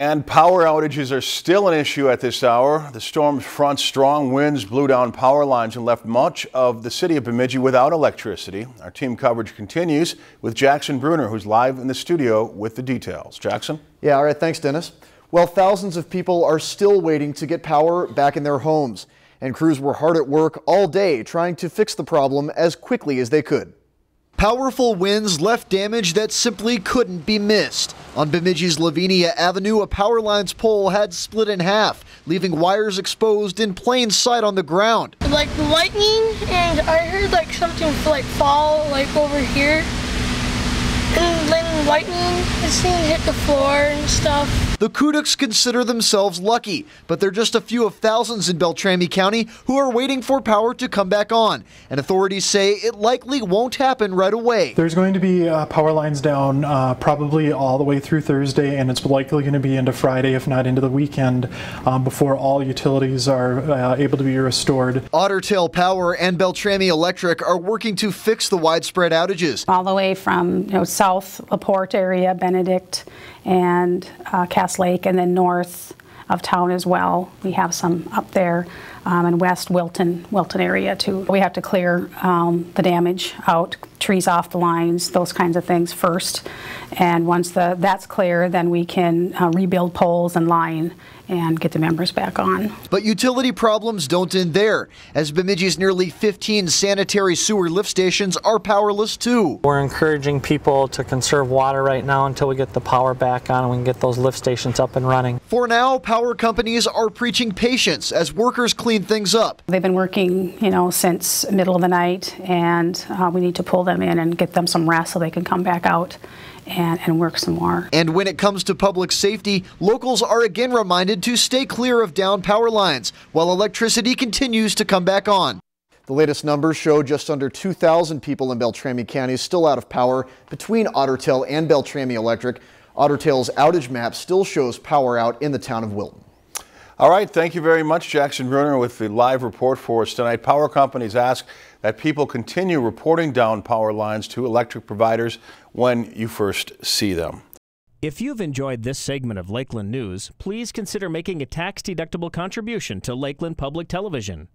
And power outages are still an issue at this hour. The storm's front strong winds blew down power lines and left much of the city of Bemidji without electricity. Our team coverage continues with Jackson Bruner, who's live in the studio with the details. Jackson? Yeah, all right, thanks, Dennis. Well, thousands of people are still waiting to get power back in their homes, and crews were hard at work all day trying to fix the problem as quickly as they could. Powerful winds left damage that simply couldn't be missed. On Bemidji's Lavinia Avenue, a power line's pole had split in half, leaving wires exposed in plain sight on the ground. Like lightning, and I heard like something like fall like over here. And then lightning, it seemed hit the floor and stuff. The Kudaks consider themselves lucky, but they're just a few of thousands in Beltrami County who are waiting for power to come back on. And authorities say it likely won't happen right away. There's going to be uh, power lines down uh, probably all the way through Thursday, and it's likely going to be into Friday, if not into the weekend, um, before all utilities are uh, able to be restored. Otter Tail Power and Beltrami Electric are working to fix the widespread outages. All the way from you know, South LaPorte area, Benedict, and uh, Cass Lake, and then north of town as well. We have some up there um, in West Wilton, Wilton area too. We have to clear um, the damage out, trees off the lines, those kinds of things first. And once the, that's clear, then we can uh, rebuild poles and line and get the members back on. But utility problems don't end there, as Bemidji's nearly 15 sanitary sewer lift stations are powerless too. We're encouraging people to conserve water right now until we get the power back on and we can get those lift stations up and running. For now, power companies are preaching patience as workers clean things up. They've been working, you know, since middle of the night and uh, we need to pull them in and get them some rest so they can come back out and, and work some more. And when it comes to public safety, locals are again reminded to stay clear of down power lines while electricity continues to come back on. The latest numbers show just under 2,000 people in Beltrami County still out of power between Otter Tail and Beltrami Electric. Otter Tail's outage map still shows power out in the town of Wilton. All right, thank you very much, Jackson Bruner, with the live report for us tonight. Power companies ask that people continue reporting down power lines to electric providers when you first see them. If you've enjoyed this segment of Lakeland News, please consider making a tax-deductible contribution to Lakeland Public Television.